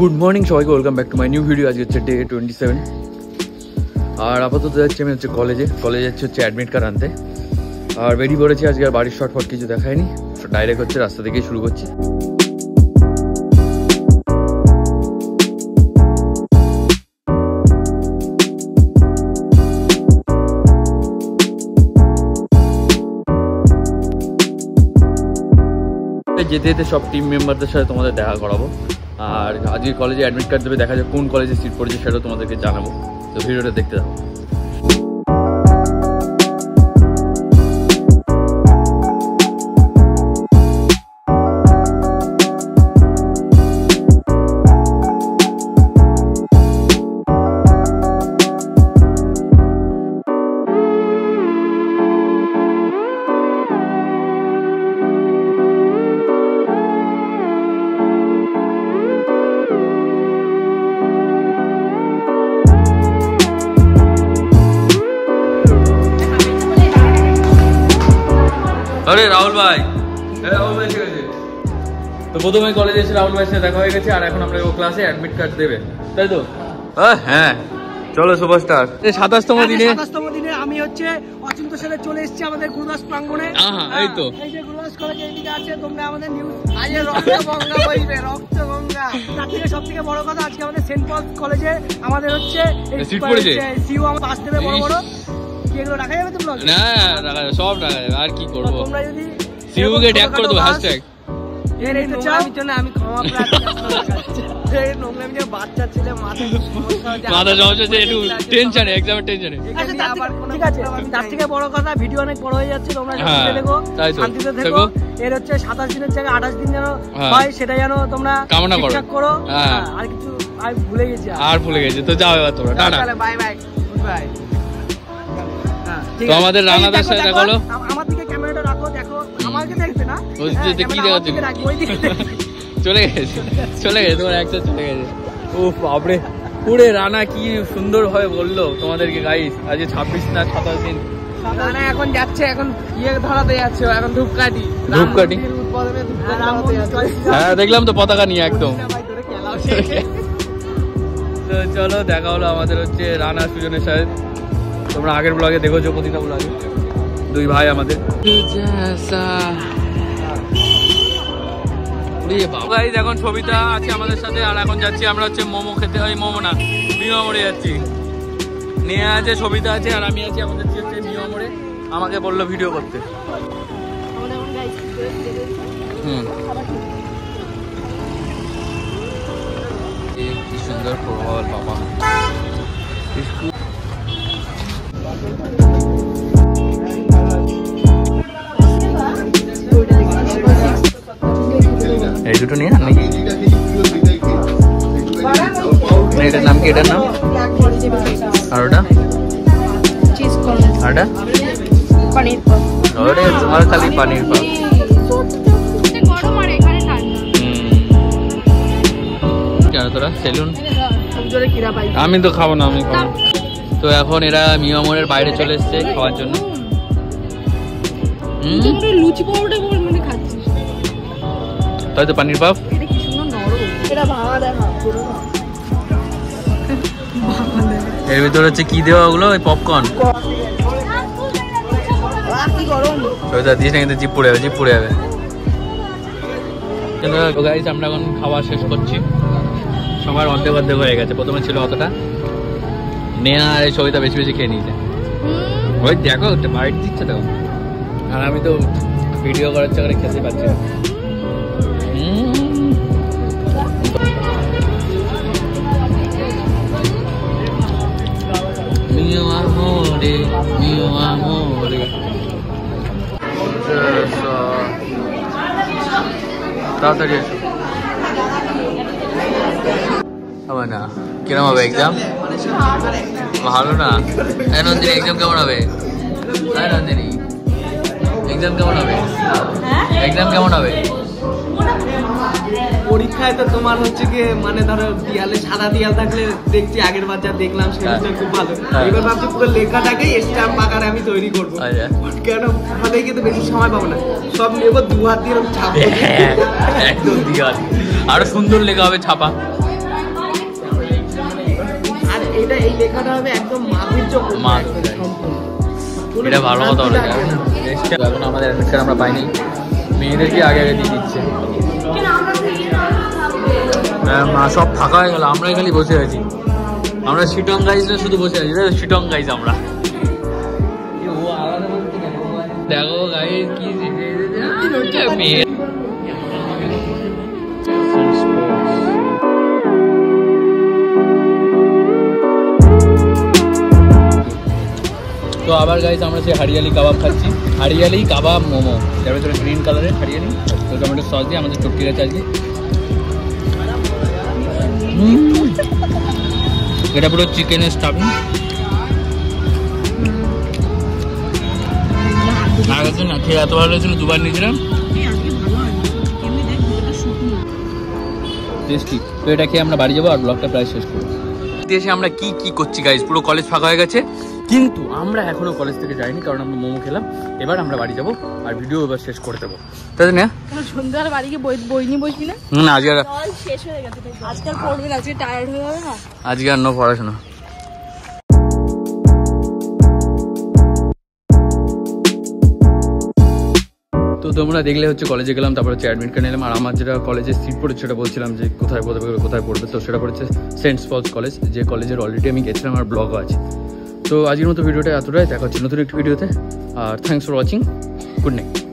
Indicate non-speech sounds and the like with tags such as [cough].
Good morning সবাইকে welcome back to my new video আজকে হচ্ছে ডে টোয়েন্টি সেভেন আর আপাতত যাচ্ছি আমি হচ্ছে কলেজে কলেজে যাচ্ছি হচ্ছে অ্যাডমিট কার্ড আনতে। আর বেরিয়ে পড়েছি আজকে আর বাড়ির শর্ট ফট কিছু দেখায়নি। ডাইরেক্ট হচ্ছে রাস্তা থেকেই শুরু করছি। যেতে যেতে সব টিম মেম্বারদের সাথে তোমাদের দেখা করাবো। আর আজকে কলেজে অ্যাডমিট কার্ড দেবে, দেখা যাক কোন কলেজে সিট পড়েছে, সেটাও তোমাদেরকে জানাব। তো ভিডিওটা দেখতে দাও আরে রাহুল ভাই। হ্যাঁ রাহুল ভাই ঠিক আছে। তো প্রথমে কলেজে এসে রাহুল ভাইয়ের সাথে দেখা হয়ে গেছে আর এখন আমরা ও ক্লাসে অ্যাডমিট কার্ড দেবে। তাই তো? হ্যাঁ। চলো সুপারস্টার সাতাশতম দিনে সাতাশতম দিনে আমি হচ্ছে অচিন্ত সালে চলে এসেছি আমাদের গুরুদাস প্রাঙ্গণে। এই তো। এই যে গুরুদাস কলেজ এইদিকে আছে তোমরা আমাদের নিউজ আজকে রক্তগঙ্গা বইবে রক্তগঙ্গা। তার থেকে সব থেকে বড় কথা আজকে আমাদের সেন্ট পল কলেজে আমাদের হচ্ছে সিট পড়েছে? সিও আমার পাস দেবে বড় বড়। কি এগুলো রাখা যাবে তোমরা না রাখা যাবে, সব রাখা যাবে, আর কি করব তোমরা যদি সিউকে ট্যাগ করে দেবো হ্যাশট্যাগ এ নিতে চাও জন্য আমি ক্ষমা প্রার্থী [laughs] এই নোংরামি নিয়ে বাচ্চা ছেলে মাথা সমস্যা হচ্ছে। [laughs] মাথা সমস্যা হচ্ছে একটু টেনশনে এক্সামের টেনশনে আচ্ছা, তার থেকে- ঠিক আছে তার থেকে বড় কথা ভিডিও অনেক বড় হয়ে যাচ্ছে তোমরা হ্যাঁ, শান্তিতে দেখো শান্তিতে দেখো। দেখো এর হচ্ছে সাতাশ দিনের জায়গায় আঠাশ দিন যেন হ্যাঁ। সেটা যেন তোমরা কামনা করো। করো হ্যাঁ। আর কিছু আমি ভুলে গেছি আর। আর ভুলে গেছে তো যাও এবার তোমরা টাটা বাই বাই বাই তো আমাদের রানাদার সাথে দেখা হলো। আমার দিকে ক্যামেরাটা রাখো দেখো। আমাকে দেখবে না? ওই হ্যাঁ, কি দিকে রাখবে, ওই [laughs] চলে গেছে চলে গেছে তোমার একটা চলে গেছে। ও বাপরে পুরে রানা কি সুন্দর ভাবে বলল তোমাদেরকে গাইস আজকে ছাব্বিশ না সাতাশ দিন। রানা এখন যাচ্ছে এখন ইয়ে ধরাতে যাচ্ছে ও এখন ধূপকাঠি। ধূপকাঠি? যাচ্ছে। হ্যাঁ দেখলাম তো পতাকা নিয়ে একদম। [laughs] তো চলো দেখা হলো আমাদের হচ্ছে রানা সুজনের সাথে। তোমরা আগের ব্লগে দেখেছ প্রতিটা ব্লগে দুই ভাই আমাদের। এখন সবিতা আছে আমাদের সাথে, আর এখন যাচ্ছি আমরা হচ্ছে মোমো খেতে। ওই মোমো না মিও মোড়ে যাচ্ছি। নিয়ে আছে, সবিতা আছে, আর আমি আছি আমাদের হচ্ছে মিও মোড়ে। আমাকে বলল ভিডিও করতে। কি সুন্দর প্রবল বাবা। এই দুটো নিয়ে নাকি এটার নাম কি? এটার নাম? আর ওটা চিজ কর্ন আর ওটা পনির ওরে তোমার খালি পানির ঠান্ডা কেন আমি তো খাব না, আমি খাব। তো এখন এরা মিয়ামরের বাইরে চলে এসছে খাওয়ার জন্য। হুম, লুচি পরোটা মানে খাচ্ছিস। তাই তো পানির পাপ দেখা পুরো এর ভিতরে হচ্ছে কি দেওয়া ওগুলো ওই পপকর্ন দিস না কিন্তু জিপ পড়ে যাবে জিপ পড়ে যাবে। গাইজ আমরা এখন খাওয়া শেষ করছি। সবার অর্ধেক অর্ধেক হয়ে গেছে। প্রথমে ছিল অতটা। নেহা আর এই সবিতা বেশি বেশি খেয়ে নিয়েছে। ওই দেখো বাইট দিচ্ছে তো। আর আমি তো ভিডিও করার চক্করে খেতে পাচ্ছি না। উম। Mio amore, mio amore. তাড়াতাড়ি এসো হবে না। কিরম হবে এক্সাম ভালো না। হ্যাঁ নন্দিনী এক্সাম কেমন হবে? হ্যাঁ নন্দিনী। এক্সাম কেমন হবে? এক্সাম কেমন হবে? পরীক্ষায় তো তোমার হচ্ছে কি মানে ধরো দেয়ালে সাদা দেয়াল থাকলে দেখছি আগের বার যা দেখলাম সেটা খুব ভালো। হ্যাঁ। এবার ভাবছি পুরো লেখাটাকে স্ট্যাম্প আকারে আমি তৈরি করব। কেন? হলে কিন্তু বেশি সময় পাবো না। সব নেব দু হাত দিয়ে এরকম ছাপবো একদম দিঘা আরও সুন্দর লেখা হবে ছাপা। লেখাটা হবে একদম মাধুর্য মাধুর্য। এটা ভালো কথা বলে এখন আমাদের অ্যাডমিট আমরা পাইনি মেয়েদেরকে আগে আগে দিয়ে দিচ্ছে? হ্যাঁ মা সব ফাঁকা হয়ে গেল আমরা খালি বসে আছি। আমরা শিটং গাইজ না শুধু বসে আছি শিটং গাইজ আমরা। দেখো গাইজ কি মেয়ে আবার গাইজ আমরা সেই হারিয়ালি কাবাব খাচ্ছি। হারিয়ালি কাবাব মোমো। যার ভিতরে গ্রিন কালারের হারিয়ালি তো টমেটো সস দিয়ে আমাদের চটকি গেছে আজকে। এটা পুরো চিকেনের স্টাফিং না, খেয়ে এত ভালো দুবার তো এটা আমরা বাড়ি যাব আর ব্লগটা প্রায় শেষ করব। আমরা কি কি করছি গাইজ পুরো কলেজ ফাঁকা হয়ে গেছে। কিন্তু আমরা এখনও কলেজ থেকে যাইনি কারণ আমরা মোমো খেলাম। এবার আমরা বাড়ি যাব আর ভিডিও এবার শেষ করে দেবো। তাই না সন্ধ্যাবেলা বাড়ি গিয়ে বই বই নিয়ে বসবি না? না আজকে আর- শেষ হয়ে গেছে আজকাল পড়বে না আজকে টায়ার্ড হয়ে যাবে না? আজকে আর নো পড়াশোনা। তো তোমরা দেখলে হচ্ছে কলেজে গেলাম তারপর হচ্ছে অ্যাডমিট কার্ড নিলাম আর আমার যেটা কলেজে সিট পড়েছে সেটা বলছিলাম যে কোথায় পড়বে কোথায় পড়বে তো সেটা পড়েছে সেন্ট পলস কলেজ যে কলেজের অলরেডি আমি গেছিলাম আমার ব্লগও আছে। তো আজকের মতো ভিডিওটা এতটাই। দেখা হচ্ছে নতুন একটি ভিডিওতে। আর thanks for watching good night